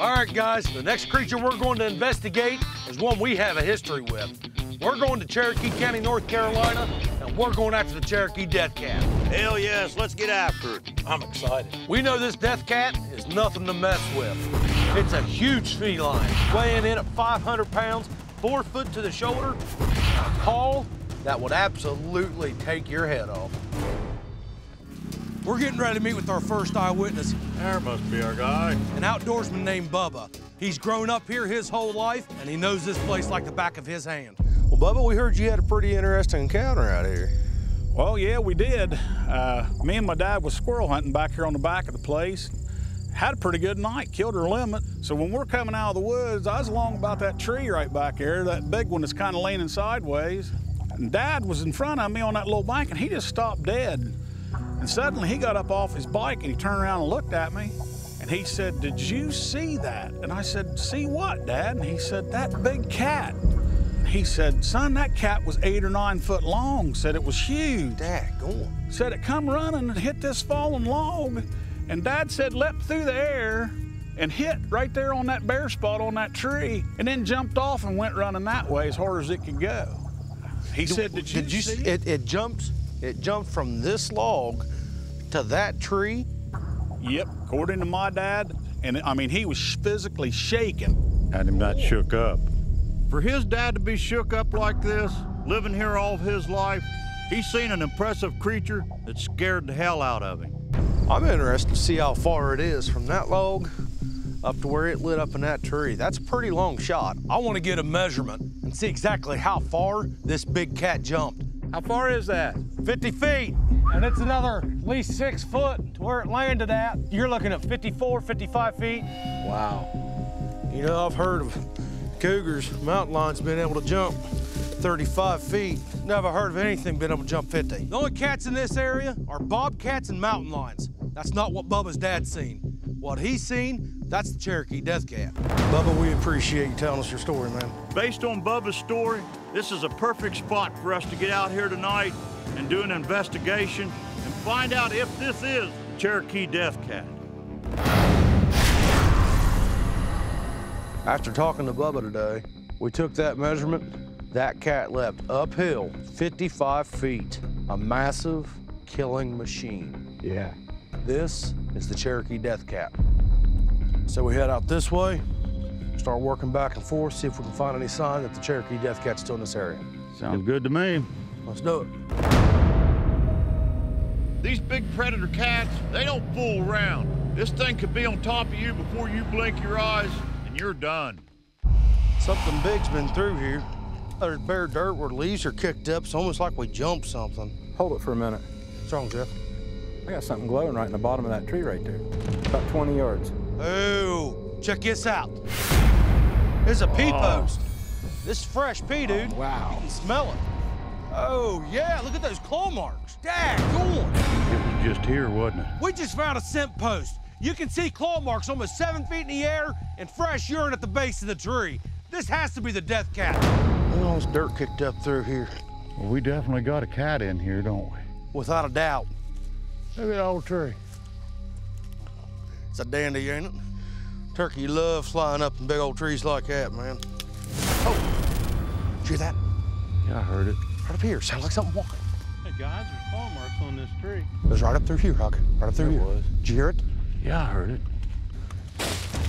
All right, guys, the next creature we're going to investigate is one we have a history with. We're going to Cherokee County, North Carolina, and we're going after the Cherokee Death Cat. Hell yes, let's get after it. I'm excited. We know this Death Cat is nothing to mess with. It's a huge feline, weighing in at 500 pounds, four foot to the shoulder, a call that would absolutely take your head off. We're getting ready to meet with our first eyewitness, There must be our guy. an outdoorsman named Bubba. He's grown up here his whole life, and he knows this place like the back of his hand. Well, Bubba, we heard you had a pretty interesting encounter out here. Well, yeah, we did. Uh, me and my dad was squirrel hunting back here on the back of the place. Had a pretty good night, killed our limit. So when we're coming out of the woods, I was along about that tree right back there, that big one that's kind of leaning sideways. And Dad was in front of me on that little bank, and he just stopped dead. And suddenly he got up off his bike and he turned around and looked at me. And he said, Did you see that? And I said, See what, Dad? And he said, That big cat. He said, Son, that cat was eight or nine foot long. Said it was huge. Dad, go on. Said it come running and hit this fallen log. And Dad said, leapt through the air and hit right there on that bare spot on that tree, and then jumped off and went running that way as hard as it could go. He said, Did you, Did you see it? It jumped. It jumped from this log to that tree. Yep, according to my dad. And I mean, he was physically shaking. Had him not shook up. For his dad to be shook up like this, living here all of his life, he's seen an impressive creature that scared the hell out of him. I'm interested to see how far it is from that log up to where it lit up in that tree. That's a pretty long shot. I want to get a measurement and see exactly how far this big cat jumped. How far is that? 50 feet. And it's another at least six foot to where it landed at. You're looking at 54, 55 feet. Wow. You know, I've heard of cougars, mountain lions being able to jump 35 feet. Never heard of anything being able to jump 50. The only cats in this area are bobcats and mountain lions. That's not what Bubba's dad's seen. What he's seen, that's the Cherokee Death Cat. Bubba, we appreciate you telling us your story, man. Based on Bubba's story, this is a perfect spot for us to get out here tonight and do an investigation and find out if this is the Cherokee Death Cat. After talking to Bubba today, we took that measurement. That cat leapt uphill 55 feet. A massive killing machine. Yeah. This is the Cherokee Death Cat. So we head out this way, start working back and forth, see if we can find any sign that the Cherokee Death Cat's still in this area. Sounds good to me. Let's do it. These big predator cats, they don't fool around. This thing could be on top of you before you blink your eyes, and you're done. Something big's been through here. There's bare dirt where leaves are kicked up. It's almost like we jumped something. Hold it for a minute. What's wrong, Jeff? I got something glowing right in the bottom of that tree right there. About 20 yards. Oh, check this out. There's a pea oh. post. This is fresh pea, dude. Oh, wow. You can smell it. Oh, yeah, look at those claw marks. Dad, go on. It was just here, wasn't it? We just found a scent post. You can see claw marks almost seven feet in the air and fresh urine at the base of the tree. This has to be the death cat. Look at all this dirt kicked up through here. Well, we definitely got a cat in here, don't we? Without a doubt. Look at that old tree. It's a dandy, ain't it? Turkey loves flying up in big old trees like that, man. Oh, did you hear that? Yeah, I heard it. Right up here. Sounds like something walking. Hey guys, there's claw marks on this tree. It was right up through here, Huck. Right up through It here. was. Did you hear it? Yeah, I heard it.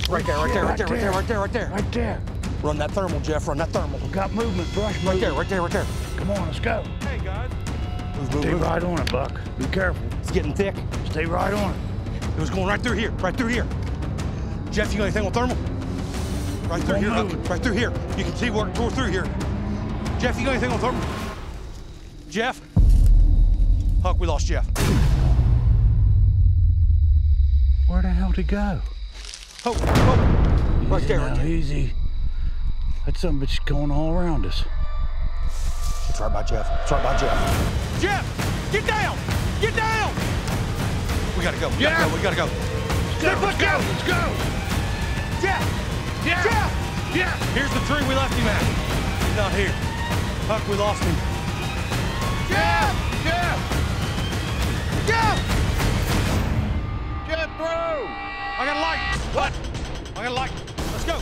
Right there, right there, right there, right there, right there, right there. Right there. Run that thermal, Jeff. Run that thermal. Got movement, brush Right there, right there, right there. Come on, let's go. Hey guys, Move, move, Stay move. right on it, Buck. Be careful. It's getting thick. Stay right on it. It was going right through here, right through here. Jeff, you got anything on thermal? Right through Won't here. Right through here. You can see where it tore through here. Jeff, you got anything on thermal? Jeff? Huck, we lost Jeff. Where the hell did he go? Oh, oh. Right there, right there. easy. That some bitch going all around us. It's right by Jeff. It's right by Jeff. Jeff, get down! Get down! We gotta go. We gotta go. We gotta go. Let's go, let's go, let's go. Jeff! Yeah. Jeff! Yeah. Here's the tree we left him at. He's not here. Huck, we lost him. Jeff! Jeff! Jeff! Jethro! I got a light. What? I I got a light. Let's go.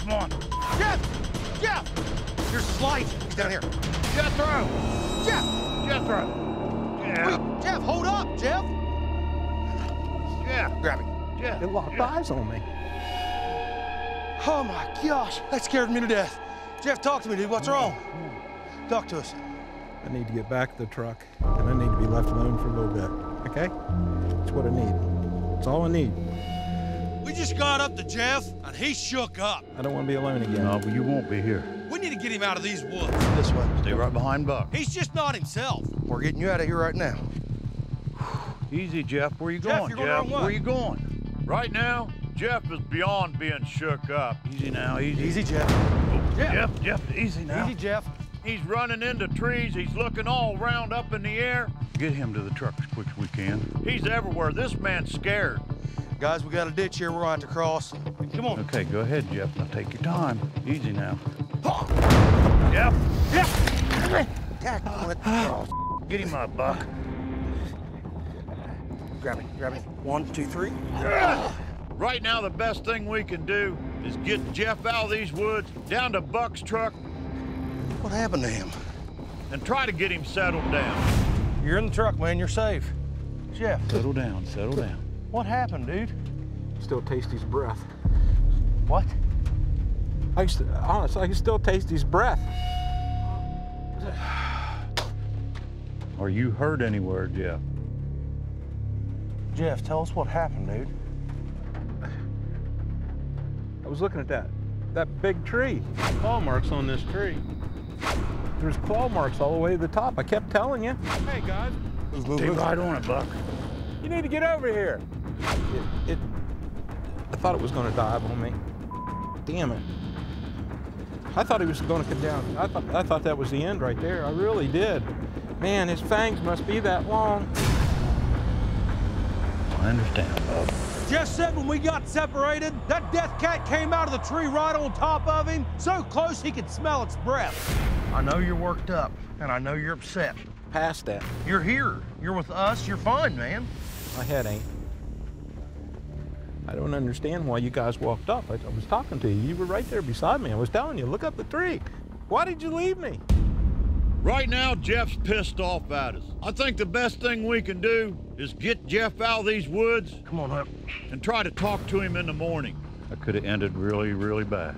Come on. Jeff! Jeff! Here's his light. He's down here. Jethro! Jeff! Jethro! Yeah. Wait, Jeff, hold up, Jeff! Jeff! Grab him. Jeff! It locked eyes on me. Oh my gosh, that scared me to death. Jeff, talk to me, dude. What's wrong? Talk to us. I need to get back to the truck, and I need to be left alone for a little bit. Okay? That's what I need. That's all I need. We just got up to Jeff, and he shook up. I don't want to be alone again. No, but you won't be here. We need to get him out of these woods. This way. Stay right behind Buck. He's just not himself. We're getting you out of here right now. Easy, Jeff. Where you Jeff, going, you're going wrong. Where are you going? Right now, Jeff is beyond being shook up. Easy now, easy. Easy, Jeff. Oh, Jeff. Jeff, Jeff, easy now. Easy, Jeff. He's running into trees. He's looking all round up in the air. Get him to the truck as quick as we can. He's everywhere. This man's scared. Guys, we got a ditch here we're going to cross. Come on. Okay, go ahead, Jeff. Now take your time. Easy now. Jeff, Jack, let's get him up, Buck. Grab me, grab me. One, two, three. Right now, the best thing we can do is get Jeff out of these woods, down to Buck's truck, What happened to him? and try to get him settled down. You're in the truck, man. You're safe. Jeff, Settle down, settle down. what happened, dude? Still taste his breath. What? I can st- honestly, I can still taste his breath. Are you hurt anywhere, Jeff? Jeff, tell us what happened, dude. I was looking at that, that big tree. Claw marks on this tree. There's claw marks all the way to the top. I kept telling you. Hey, guys. Stay right on it, Buck. You need to get over here. It, it I thought it was going to dive on me. Damn it. I thought he was going to come down. I thought, I thought that was the end right there. I really did. Man, his fangs must be that long. I understand, Buck. Jeff said when we got separated, that death cat came out of the tree right on top of him, so close he could smell its breath. I know you're worked up, and I know you're upset. Past that. You're here. You're with us. You're fine, man. My head ain't. I don't understand why you guys walked up. I, I was talking to you. You were right there beside me. I was telling you, look up the tree. Why did you leave me? Right now, Jeff's pissed off at us. I think the best thing we can do is get Jeff out of these woods Come on up. and try to talk to him in the morning. That could have ended really, really bad.